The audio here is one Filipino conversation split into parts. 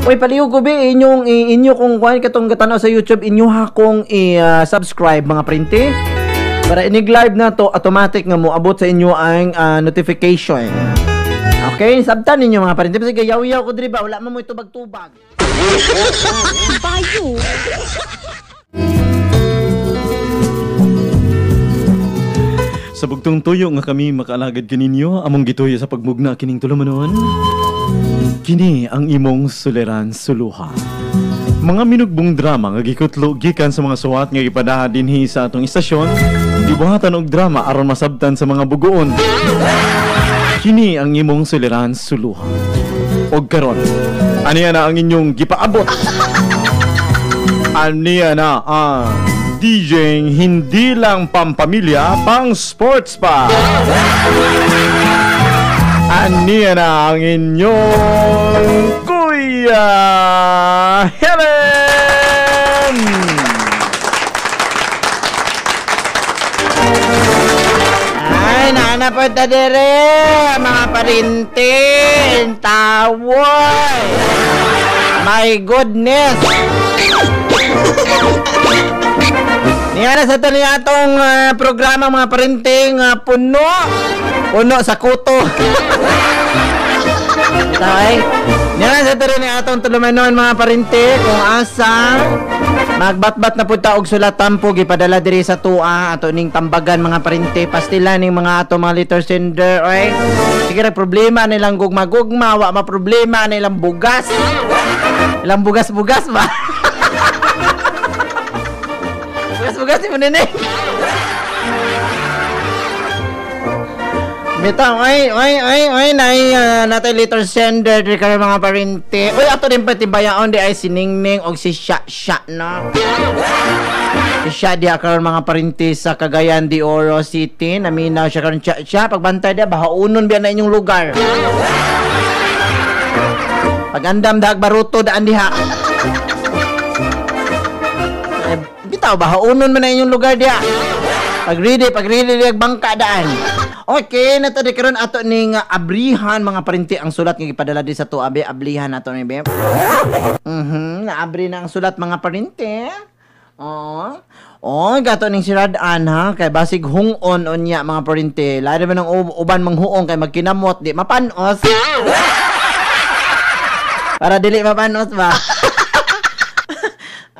Uy, paliw ko be, inyong, inyo kung kuhan katong gatanaw sa YouTube, inyo ha kong i-subscribe mga printe. Para inig live na to, automatic nga mo abot sa inyo ang ah, notification. Okay, sabtan ninyo mga printe. Kasi yaw-yaw ko diri ba, wala man mo itubag-tubag. Bayo. Sa bugtong tuyo nga kami makaalagad kaninyo, among gituyo sa pagmugna kining tulumanon. Kini ang imong suliran suluha. Mga minugbong drama nga gikutlo gikan sa mga suwat nga gipadaha dinhi sa atong istasyon, gibuhatan og drama aron masabtan sa mga bugoon. Kini ang imong suliran suluha. Og karon, aniya na ang inyong gipaabot. Aniya na ang DJ hindi lang pampamilya, pang sports pa. Aniya na ang inyong Kuya Helen! Ay, nana po ta dire, mga parinti, tawoy. My goodness. Niya na sa ito niya atong ah, programa mga parinting uh, puno. Puno sa kuto. Okay? Niya na sa ito niya atong tulumanon mga parinti kung asa magbatbat na punta og sulatan po gipadala diri sa tua ato ning tambagan mga parinti pastilan ning mga ato mga liter sender oy sige ra problema nilang gugma-gugma wa ma problema nilang bugas ilang bugas-bugas ba bugas-bugas mo nene Bitaw, ay, ay, ay, ay, nay, uh, natay liter sender, di mga parinti. Uy, ato din pati bayaon, di ay siningning, og si Sha Sha na. Si Sha di akaron mga parinti sa Cagayan de Oro City. Naminaw siya karon Sha Sha, pagbantay dia, bahaunon biya na inyong lugar. Pagandam dahag baruto daan diha. Bitaw, bahaunon man na inyong lugar diha. Pag ready, pag ready, diag bangka daan. Okay, nato di karon ato ning abrihan mga parinti ang sulat nga gipadala di sa to abe ablihan nato ni Beb. Mhm, naabri na ang sulat mga parinti. Oh. Oh, gato ning siradan ha kay basig hungon unya mga parinti. Lari man ang ub- uban manghuong kay magkinamot di mapanos. Para dili mapanos ba?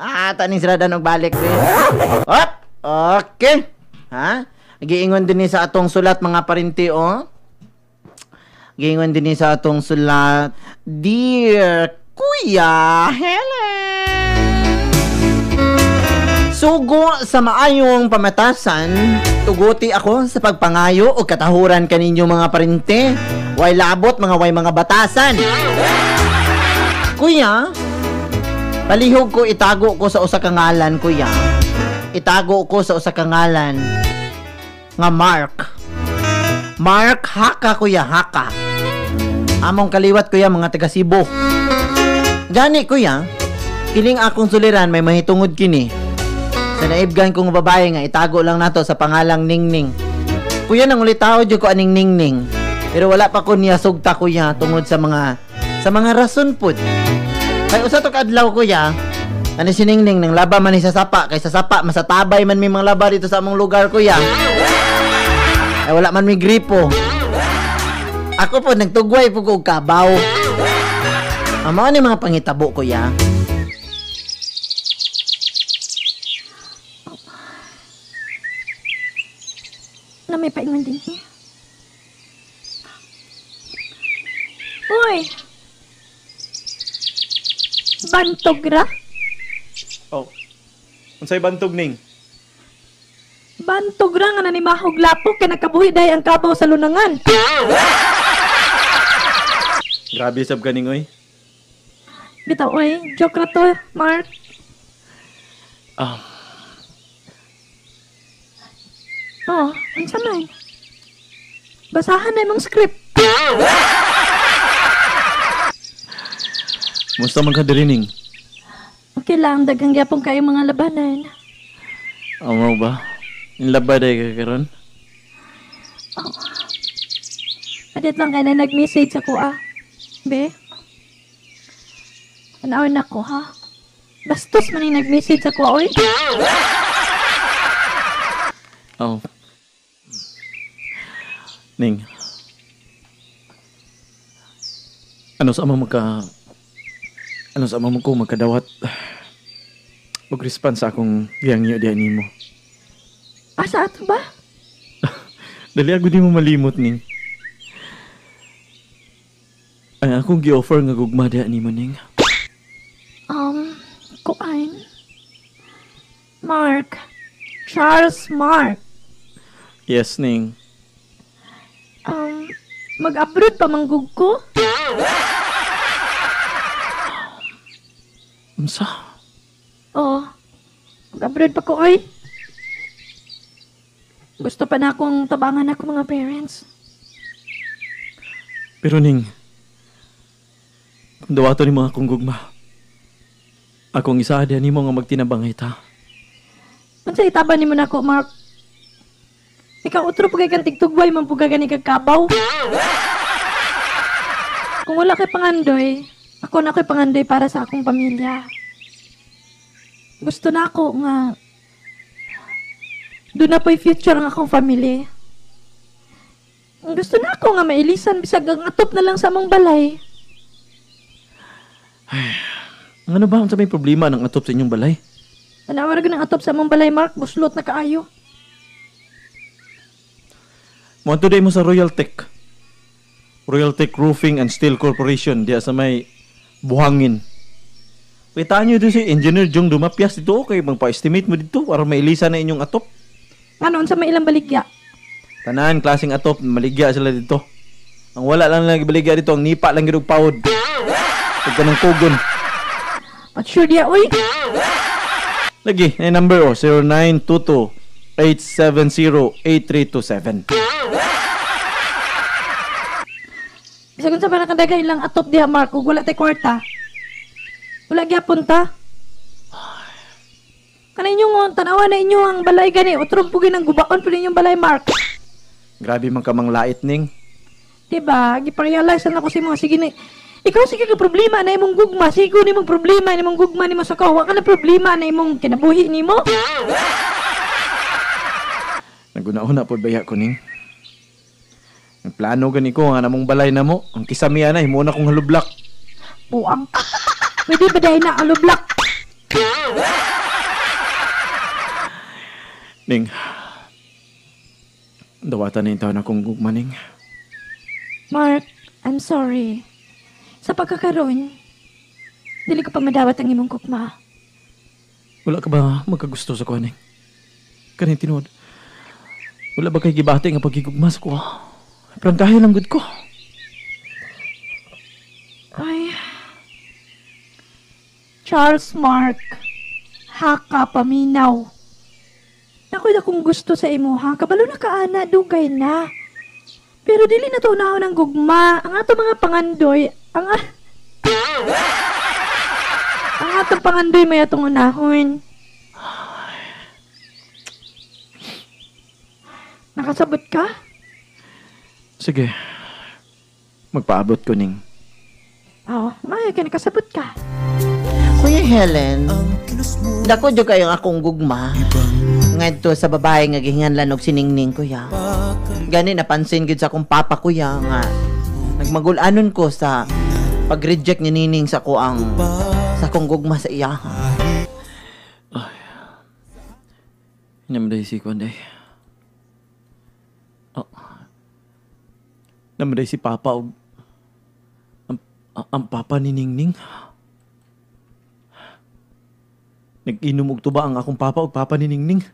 Ah, taning siradan og balik be. Hop. Okay. Ha? Giingon din ni sa atong sulat mga parinti oh. Giingon din ni sa atong sulat, Dear Kuya Helen. Sugo sa maayong pamatasan, tuguti ako sa pagpangayo o katahuran kaninyo mga parinti. Way labot mga way mga batasan. Kuya, palihog ko itago ko sa usa ka ngalan, kuya. Itago ko sa usa ka ngalan nga Mark. Mark Haka kuya Haka. Among kaliwat kuya mga taga Cebu. Gani kuya, kiling akong suliran may mahitungod kini. Sa naibgan kong babae nga itago lang nato sa pangalang Ningning. Kuya nang ulitaw jud ko aning Ningning. Pero wala pa ko niya sugta kuya tungod sa mga sa mga rason pud. Kay usa to kadlaw kuya, ano si Ningning nang laba man sa sapa kay sa sapa masatabay man may mga laba dito sa among lugar kuya. Ay wala man may gripo. Ako po nagtugway po ko kabaw. Amo ni mga pangitabo kuya. Na may paingon din eh. Uy! Bantog ra? Oh. Unsay bantog ning? Bantog ra nga nanimahog lapok kay nakabuhi dahi ang kabaw sa lunangan. Grabe sab kaning oy. Bitaw, uy, joke ra to, Mark. Ah, Oh, unsa man? Basahan na imong script. Musta man ka diri ning? Okay lang, dagang gyapon kayo mga labanan. Amo ba? Inlaba day ka karon? Adit lang kay na nag-message ako ah. Be? Tanawin ako, ha? Bastos man yung nag-message ako, oy. Oh. Ning. Ano sa amang magka... Ano sa amang ko magkadawat? Mag-response sa akong giyangyo diyan nimo. Asa ato ba? Dali ako di mo malimot ning. Ay akong gi-offer nga gugma diyan nimo ning. Um, kuain. Mark. Charles Mark. Yes ning. Um, mag-abroad pa manggug ko? Unsa? Oo. Mag-abroad pa ko, oy. Gusto pa na akong tabangan ako mga parents. Pero ning, kung dawato ni mga akong gugma, akong isa diyan nimo nga magtinabangay ta. Unsa itaban nimo nako, Mark? Ikaw utro pa kay kang tigtugway man pugay gani kag kabaw. Kung wala kay pangandoy, ako na ko'y pangandoy para sa akong pamilya. Gusto na ako nga doon na po'y future ang akong family. Gusto na ako nga mailisan bisag ang atop na lang sa among balay. Ano ba ang sa may problema ng atop sa inyong balay? Tanawar ng atop sa among balay, Mark. Buslot na kaayo. Today mo sa Royal Tech. Royal Tech Roofing and Steel Corporation diya sa may buhangin. Kita nyo dito si Engineer Jong Dumapyas dito okay magpa-estimate mo dito para mailisa na inyong atop. Ano, sa may ilang baligya? Tanan klaseng atop maligya sila dito. Ang wala lang lang baligya dito ang nipa lang gid pawod. Ug kanang kugon. At sure diya, uy. Lagi, ay number oh 0922 870-8327. Bisag sa ba nakadagay lang atop diha, Mark. Ug wala tay kwarta. Wala gyapon ta. Kanay inyo nga, tanawa na inyo ang balay gani. Utrom po ginang gubaon po ninyong balay, Mark. Grabe man ka mang lait ning. Diba? Giparealize na ako si mo. Sige na. Ikaw sige ka problema na imong gugma. Sigo ni mong problema ni mong gugma ni mo sa kawa. Ka na problema na imong kinabuhi ni mo. Naguna-una po baya ko ning. Ang plano gani ko nga namong balay na mo. Ang kisamiya na himo na kong halublak. Buang. Pwede ba dahil na alublak? Ning. Dawatan na yung taon akong gugmaning. Mark, I'm sorry. Sa pagkakaroon, dili ko pa madawat ang imong gugma. Wala ka ba magkagusto sa kuhaning? Kanin tinuod. Wala ba kay gibati nga pagigugma sa kuha? Prangkahe lang gud ko. Ay. Charles Mark. Haka paminaw. Nakoy na kung gusto sa imo ha. Kabalo na kaana, dugay na. Pero dili na to unahon ng gugma. Ang ato mga pangandoy, ang a... ang atong pangandoy may atong unahon. Nakasabot ka? Sige. Magpaabot ko ning. Oo, oh, maya ka nakasabot ka. Kuya Helen, dako jud kayo akong gugma. Ngadto sa babae nga gihinganlan og siningning kuya. Gani napansin gid sa akong papa kuya nga nagmagulanon ko sa pag-reject ni Nining sa ko ang sa akong gugma sa iya. Namaday si Kwanday. Oh. Namaday si Papa og ang, ang, ang Papa ni Ningning. Nag-inom og tuba ang akong Papa og Papa ni Ningning.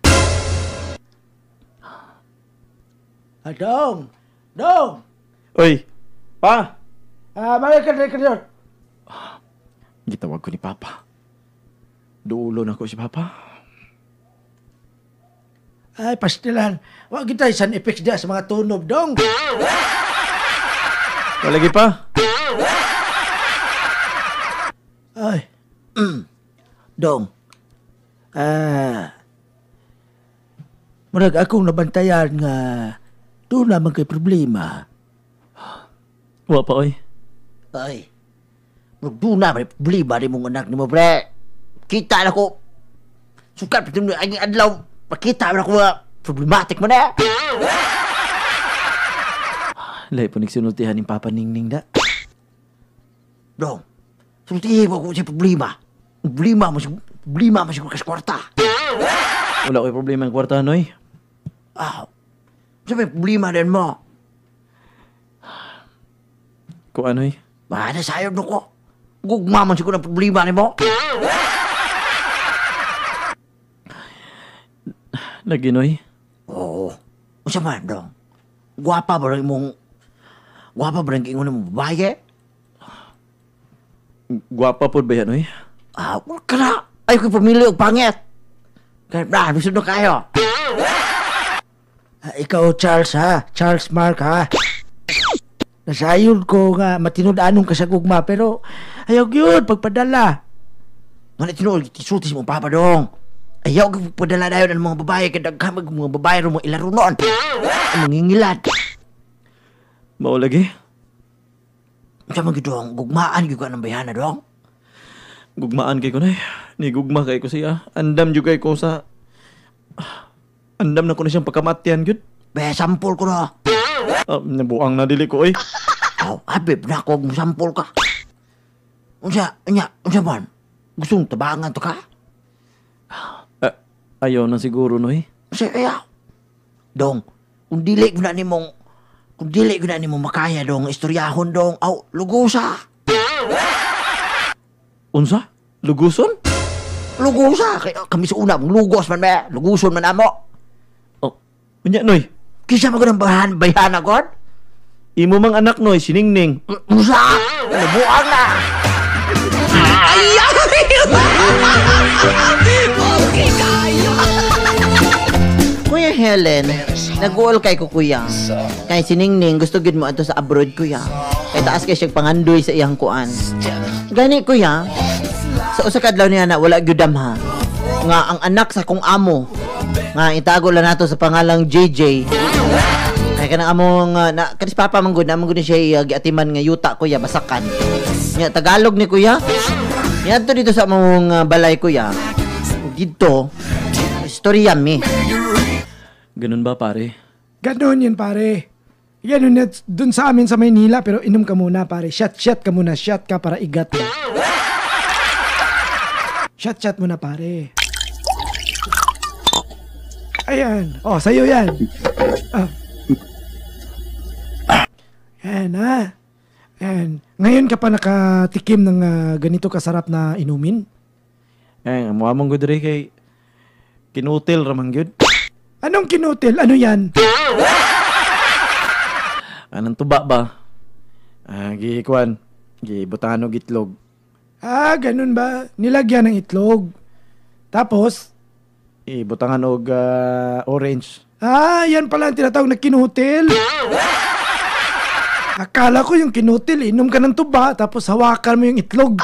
Ah, Dong! Oy, Pa! Ah, mga ka ka ka Gitawag ko ni Papa. Duulo na ko si Papa. Ay, pastilan. Wa kita isan effects dia sa mga tunob, Dong. Walagi pa. Ay. Dong. Ah. Murag akong nabantayan nga doon naman kay problema. Wa pa, oy. Ay. Nagduna, may problema rin mong anak ni mo, pre. Kita na ko. Sukat, pati mo, ay adlaw, makita na ko problematic mo na. Lahi po nagsinultihan ni Papa Ningning da. Dong, sultihin mo ko si problema. Problema mo si problema mo si kas kwarta. Wala ko'y problema ang kwarta, Noy. Ah, sa may problema din mo. Kung ano'y. Bada sayod no ko. Gugma man siguro ng problema ni mo. Lagi, Noy. Oo. Unsa man, dong. Gwapa ba rin mong... Gwapa ba rin kingon mong babae? Gwapa po ba yan, Noy? Ah, wala ka na. Ayaw ko pamilya og pangit. Kaya na, gusto na kayo. Ah, ikaw, Charles, ha? Charles Mark, ha? Nasayod ko nga matinud-anong ka sa gugma, pero ayaw yun, pagpadala. Nga na tinuol, tisultis mo papa dong. Ayaw ko padala dayon ang mga babae kaya dagkamag mga babae ro mo ilaro noon. Ang mangingilad. Mao lagi. Sa mga dong, gugmaan gyud ka ng bayana dong. Gugmaan kay ko, Noy. Ni gugma kay ko siya. Andam jud kay ko sa... Andam na ko na siyang pagkamatyan, yun. Be, sampol ko na. Ah, nabuang na dili ko, oy. Aw, abib na kung sampol ka. Unsa, anya, unsa man? Gustong tabangan to ka? Ah, ayaw na siguro, Noy. Kasi ayaw. Dong, kung dili ko na ni mong, kung dili ko na ni mong makaya dong, istoryahon dong, aw, lugusa. Unsa? Luguson? Lugusa. Kaya kami sa una, lugos man be. Luguson man amo. Oh, unya, Noy. Kisa mo ko ng bahan, bayana god? Imo mang anak, Noy, siningning. Usa! Nabuang na! Kuya Helen, nag-uol kay ko kuya. Kay siningning gusto gid mo ato sa abroad kuya. Kay taas kay siyang pangandoy sa iyang kuan. Gani kuya. Sa usa ka adlaw niya na wala gyud ha. Nga ang anak sa kong amo nga itago lang nato sa pangalang JJ. Ay kanang among uh, na kanis papa man gud among gud siya uh, giatiman nga yuta kuya basakan. Nya Tagalog ni kuya. To dito sa among uh, balay kuya. Dito istorya mi. Ganun ba, pare? Ganon yun, pare. Yan yun, net, dun sa amin sa Maynila, pero inom ka muna, pare. Shot, shot ka muna. Shot ka para igat ka. Shot, shot muna, pare. Ayan. Oh, sa'yo yan. Ah. Yan, ha. Yan. Ngayon ka pa nakatikim ng ah, ganito kasarap na inumin? Eh, mo among gud rin kay kinutil ramang gyud. Anong kinutil? Ano yan? Anong tuba ba? Ah, gi kwan. Gi butanog itlog. Ah, ganun ba? Nilagyan ng itlog. Tapos, Ibutangan og ah, orange. Ah, yan pala ang tinatawag na kinutil. Akala ko yung kinutil, inom ka ng tuba, tapos hawakan mo yung itlog.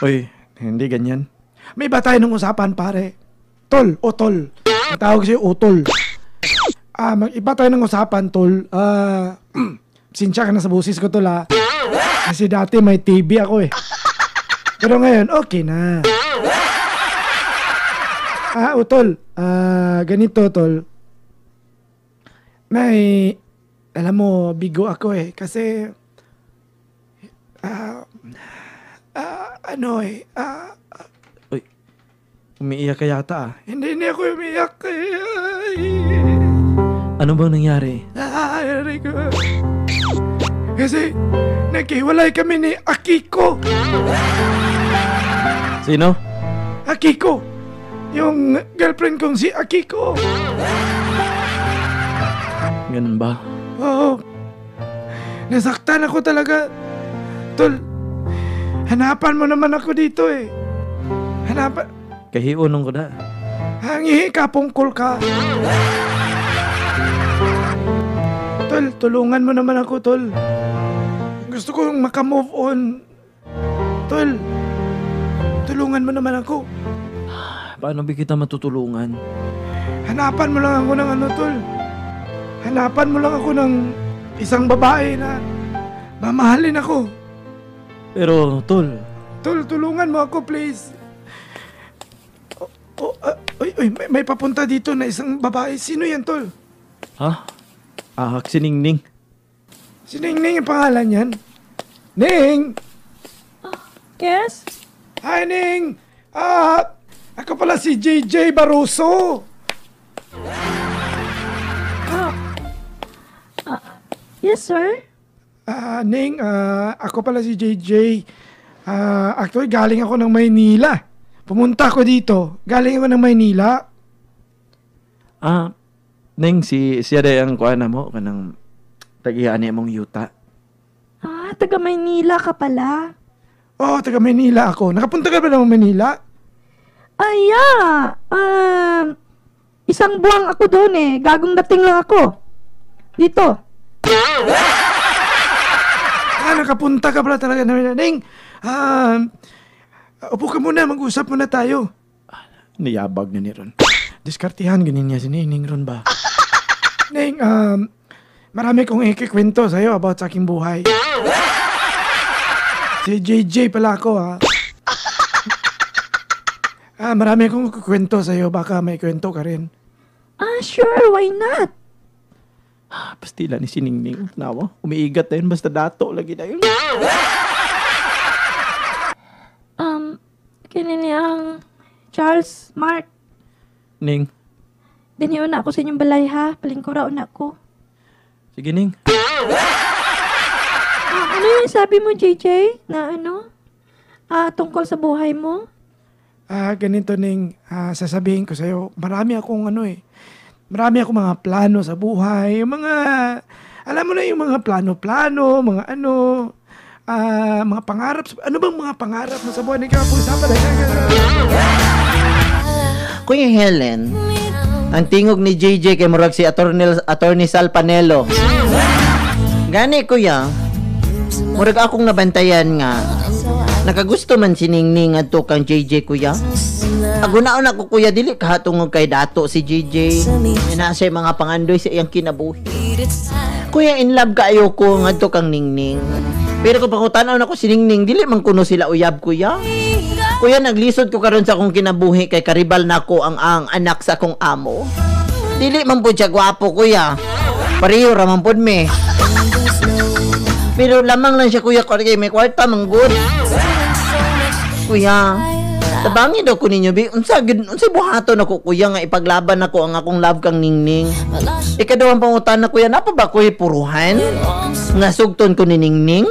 Oy, hindi ganyan. May iba tayo ng usapan, pare. Tol, o tol. Tawag sa'yo, utol. Ah, mag-iba tayo ng usapan, tol. Ah, sinsya ka na sa busis ko, tol, ha. Kasi dati may TV ako, eh. Pero ngayon, okay na. Ah, utol. Ah, ganito, tol. May, alam mo, bigo ako, eh. Kasi, ah, ah, ano, eh, ah, umiiyak ka yata ah. Hindi, hindi ako umiyak. Ay, Ano bang nangyari? ay, aray ko. Kasi, naghiwalay kami ni Akiko. Sino? Akiko. Yung girlfriend kong si Akiko. Ganun ba? Oo. Nasaktan ako talaga. Tol, hanapan mo naman ako dito eh. Hanapan. Kahiunong ko na. Hangi, kapungkol ka. Tol, tulungan mo naman ako, Tol. Gusto kong makamove on. Tol, tulungan mo naman ako. Paano ba kita matutulungan? Hanapan mo lang ako ng ano, Tol. Hanapan mo lang ako ng isang babae na mamahalin ako. Pero, tol, Tol, tulungan mo ako, please. Oh, ah, uy, uy, may, may papunta dito na isang babae. Sino yan, Tol? ha? Ah, si Ningning. Si Ning Ning ang pangalan yan. Ning! Yes? Hi, Ning! Ah, ako pala si JJ Barroso. Yes, sir? Ah, Ning, ah, ako pala si JJ. Ah, actually, galing ako ng Maynila. Pumunta ako dito. Galing ako ng Maynila. Ah, Ning, si siya day ang kuha na mo, kanang tagihan mong yuta. Ah, taga Maynila ka pala. Oh, taga Maynila ako. Nakapunta ka ba ng Maynila? Ay, yeah. Um, isang buwang ako doon eh. Gagong dating lang ako. Dito. Ah, nakapunta ka pala talaga ng Maynila. Ning, ah, upo ka muna. Mag-usap muna tayo. Niyabag na ni Ron. Diskartihan ganin niya si Ning Ron ba? Ning, um, marami kong ikikwento sa'yo about sa aking buhay. Si JJ pala ako, ha? Ah, marami akong kukwento sa'yo. Baka may kwento ka rin. Ah, sure. Why not? Ah, pastila ni si Ningning. Nawa, umiigat na yun, basta dato lagi na yun. Um, kinini ang Charles, Mark. Ning, Diniyon na ako sa inyong balay ha. Palingkuraon na ako. sige Ning. Ah, ano yung sabi mo, JJ? Na ano? Ah, tungkol sa buhay mo? Ah, ganito ning ah, sasabihin ko sa'yo. Marami akong ano eh. Marami akong mga plano sa buhay. Yung mga, alam mo na yung mga plano-plano, mga ano, ah, mga pangarap. Ano bang mga pangarap mo sa buhay? Hindi ka pag-usapan Kuya Helen, ang tingog ni JJ kay murag si Attorney, Attorney Sal Panelo. Gani kuya, murag akong nabantayan nga. Nakagusto man si Ningning adto kang JJ kuya. Agunaon ako kuya dili kahatungog kay dato si JJ. Ina siya mga pangandoy sa iyang kinabuhi. Kuya in love kaayo ko ngadto kang Ningning. Pero kung pangutanaw na ko si Ningning, dili man kuno sila uyab kuya. Kuya, naglisod ko karon sa akong kinabuhi kay karibal nako ang ang anak sa akong amo. Dili man po siya gwapo, kuya. Pareho raman pod me. Pero lamang lang siya, kuya, kay may kwarta, man good. Kuya, tabangi daw ko ninyo, bi. Unsa, gid- unsa buhaton ako, kuya, nga ipaglaban ako ang akong love kang ningning. Ikadawang pangutan na, kuya, napa ba kuya puruhan? Nga sugton ko ni ningning?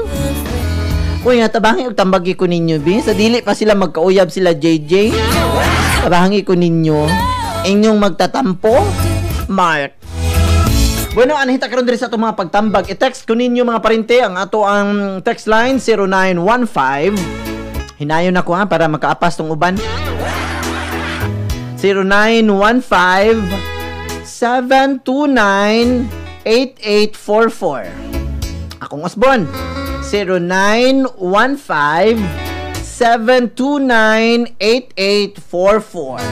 Kuya, tabangi og tambagi ko ninyo, bi. Sa dili pa sila magkauyab sila, JJ. Tabangi ko ninyo. Inyong magtatampo, Mark. Bueno, anhita karon diri sa ato mga pagtambag. I-text ko ninyo mga parinte ang ato ang text line 0915. Hinayon ako ha para makaapas tong uban. 0915 729 8844. Akong Osbon. 0915-729-8844.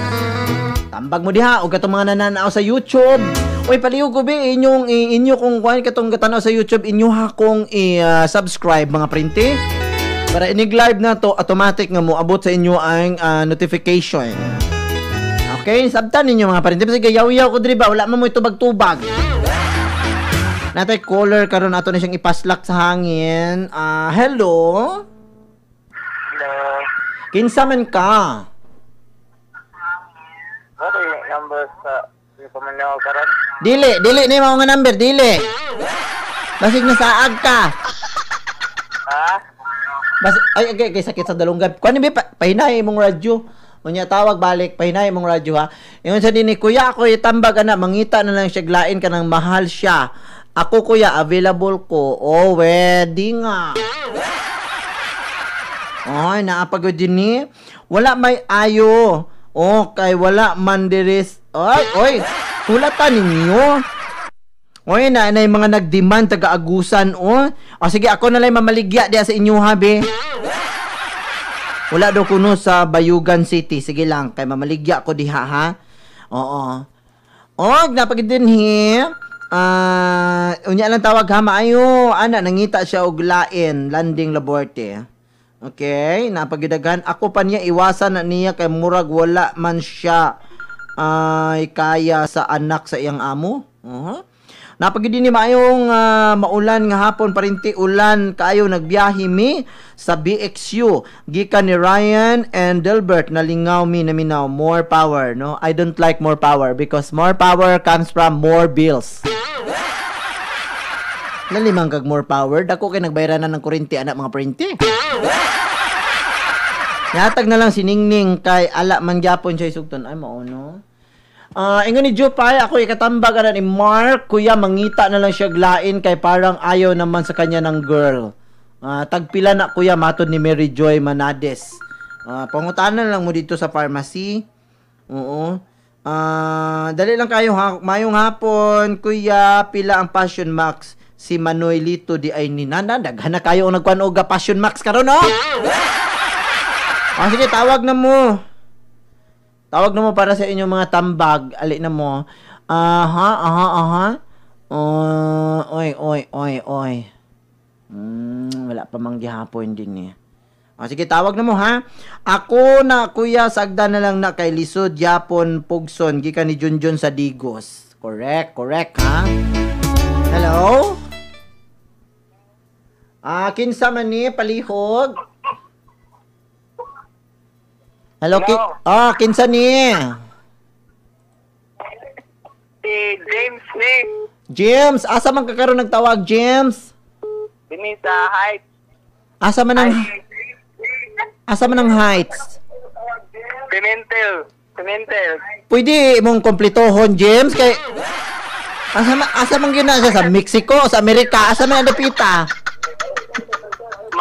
Tambag mo diha o katong mga nananaw sa YouTube. Uy, paliw ko inyong inyo kung kuan katong katanaw sa YouTube inyo ha kung i-subscribe mga printe. Para inig live na to automatic nga mo abot sa inyo ang ah, notification. Okay, sabtan ninyo mga printe. Kasi gayaw-yaw ko diri ba wala man mo itubag-tubag. Natay caller karon ato na siyang ipaslak sa hangin. Ah, hello. Hello. Kinsa man ka? Ano yung number sa pamanyaw karon? Dili, dili ni mao nga number, dili. Basig na saag ka. Ha? Bas ay okay, okay sakit sa dalunggan. Kuan ni pa, pahinay imong radyo. Unya tawag balik, pahinay imong radyo ha. Ingon sa dinhi kuya ako itambag ana mangita na lang siya glain ka ng mahal siya. Ako kuya available ko. Oh, wedding nga. Ay, naapagod din. Wala may ayo. Oh, kay wala mandiris. Ay, oy. Hulatan ninyo. Oy, na na yung mga nag-demand taga-agusan, oh. O sige, ako na lang mamaligya diya sa inyo, habi. Wala daw kuno sa Bayugan City. Sige lang, kay mamaligya ko diha, ha? Oo. Og, napagid din hi. Ah, unya lang tawag ha, maayo. Ana, nangita siya og lain, landing laborte. Okay, napagidagan. Ako pa niya iwasan na niya kay murag wala man siya ay kaya sa anak sa iyang amo. Uh-huh. Napagidi ni maayong ah, maulan nga hapon parinti ulan. Kaayo nagbiyahe mi sa BXU gikan ni Ryan and Delbert nalingaw mi na minaw more power no? I don't like more power because more power comes from more bills. Nalimang kag more power dako kay nagbayaran na ng kuryente anak mga printi Yatag na lang si Ningning kay ala man gyapon siya isugton. Ay mao no Ah, ingon ni Jupay, ako ikatambag na ni Mark, kuya mangita na lang siya glain kay parang ayaw naman sa kanya ng girl. Ah, tagpila na kuya matod ni Mary Joy Manades. Ah, pangutanan lang mo dito sa pharmacy. Oo. Ah, dali lang kayo ha, mayong hapon, kuya, pila ang Passion Max si Manoy Lito di ay ni Nana, daghan na kayo ang nagkuan og Passion Max karon no? Ah, sige, tawag na mo. Tawag na mo para sa inyong mga tambag. Ali na mo. Aha, aha, aha. Uh, oy, oy, oy, oy. Hmm, wala pa mang gihapon din eh. O, sige, tawag na mo ha. Ako na, kuya, sagda na lang na kay Lisod, Yapon, Pugson, gika ni Junjun sa Digos. Correct, correct ha. Hello? Ah, kinsa man ni, palihog? Hello, ki Hello. Ah, kinsa ni? Si James Nick. James, asa man ka karon nagtawag, James? Dini sa Heights. Asa man ang Asa man ang heights? Pimentel. Pimentel. Pwede imong kompletohon, James, kay Asa man asa man gyud na siya sa Mexico, sa Amerika, asa man ang dapita?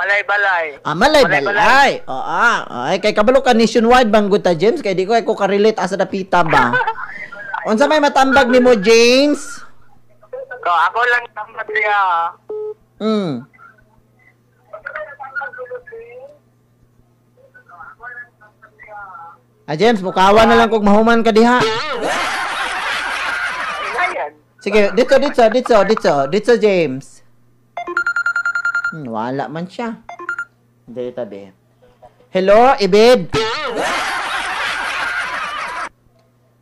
Malay-balay. Ah, malay Malay-balay. balay. Oo, ah. Ay, kay kabalo ka nationwide bang guta, James? Kay di ko ay ko ka-relate asa dapita ba? Unsa may matambag nimo, James? Ko, ako lang tamad niya. Hmm. Ah, James, mukawa na lang kung mahuman ka diha. Ayan. Sige, dito, dito, dito, dito, dito, James. Hmm, wala man siya. Dito, tabi. Hello, Ibid?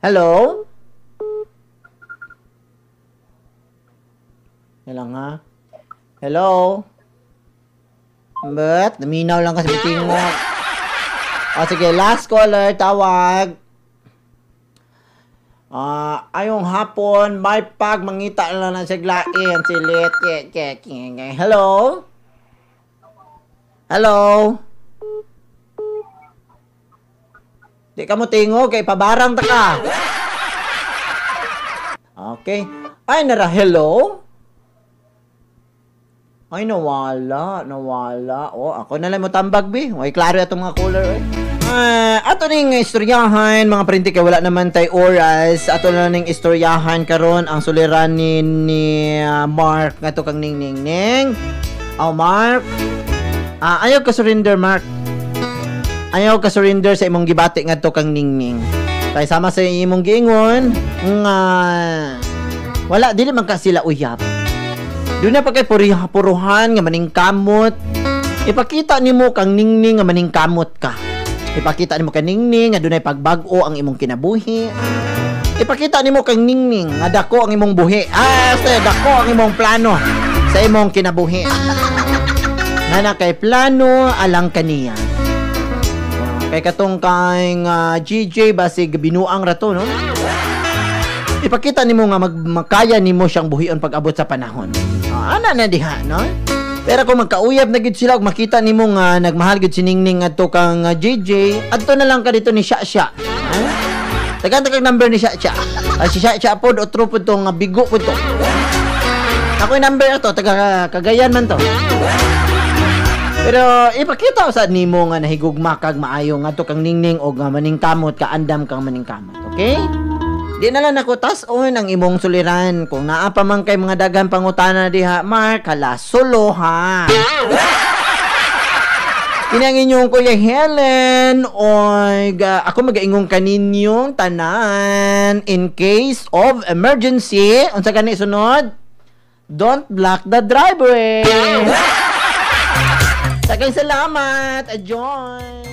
Hello? Hello nga. Hello? But, naminaw lang kasi meeting mo. O sige, last caller, tawag. Ah, ayong hapon, may pag mangita na lang sa glain, silit, ke, ke, ke, ke. Hello? Hello? Di ka mo tingo, kay pabarang ta ka. Okay. Ay, nara, hello? Ay, nawala, nawala. Oh, ako na lang mo tambag, bi. Ay, klaro itong mga caller, eh. Ah, ato ning istoryahan mga printi kay wala naman tay oras ato na ning istoryahan karon ang suliran ni, ni ah, Mark ngadto kang ning ning ning oh Mark ah ayaw ka surrender Mark ayaw ka surrender sa imong gibati ngadto kang ning ning kay sama sa imong giingon nga wala dili man ka sila uyap doon na pa kay puruhan nga maningkamot ipakita nimo kang ningning nga maningkamot ka Ipakita nimo kang ningning nga dunay pagbag-o ang imong kinabuhi. Ipakita nimo kang ningning nga dako ang imong buhi. Ah, sa dako ang imong plano sa imong kinabuhi. Na kay plano alang kaniya. Kay katong kay nga GJ basig binuang rato no. Ipakita nimo nga mag makaya nimo siyang buhion pag abot sa panahon. Ah, ana na diha no. Pero kung magkauyab na gid sila makita nimo nga nagmahal gid si Ningning adto kang uh, JJ, adto na lang ka dito ni Sha Sha. Ha? Tagan kag number ni Sha Sha. Ah, si Sha Sha pod otro pod tong uh, bigo pod to. Ako yung number to, taga Cagayan man to. Pero ipakita sa nimo nga nahigugma kag maayo nga to kang ningning og nga maningkamot ka andam kang maningkamot, okay? Di na lang ako tas-on ang imong suliran. Kung naa pa man kay mga dagan pangutana diha, Mark, hala, solo ha. Kinang inyong Kuya Helen, oy, ga, ako magaingong kaninyong tanan in case of emergency. Unsa gani sunod? Don't block the driveway. Daghang salamat. Enjoy.